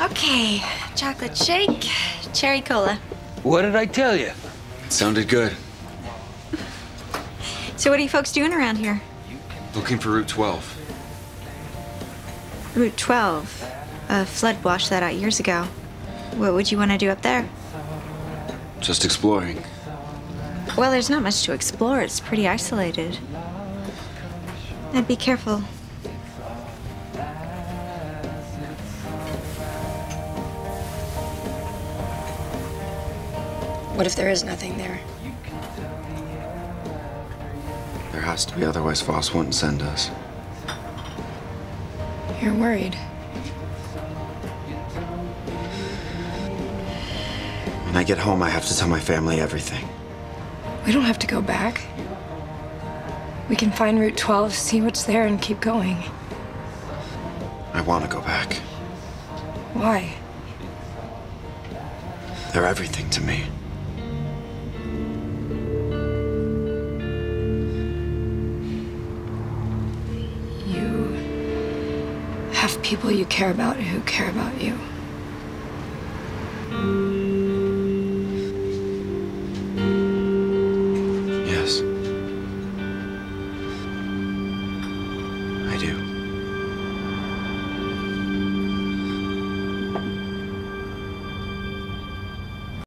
Okay, chocolate shake, cherry cola. What did I tell you? It Sounded good. So, what are you folks doing around here? Looking for Route 12. Route 12. A flood washed that out years ago. What would you want to do up there? Just exploring. Well, there's not much to explore. It's pretty isolated. I'd be careful. What if there is nothing there? There has to be, otherwise Foss wouldn't send us. You're worried. When I get home, I have to tell my family everything. We don't have to go back. We can find Route 12, see what's there, and keep going. I want to go back. Why? They're everything to me. Have people you care about who care about you.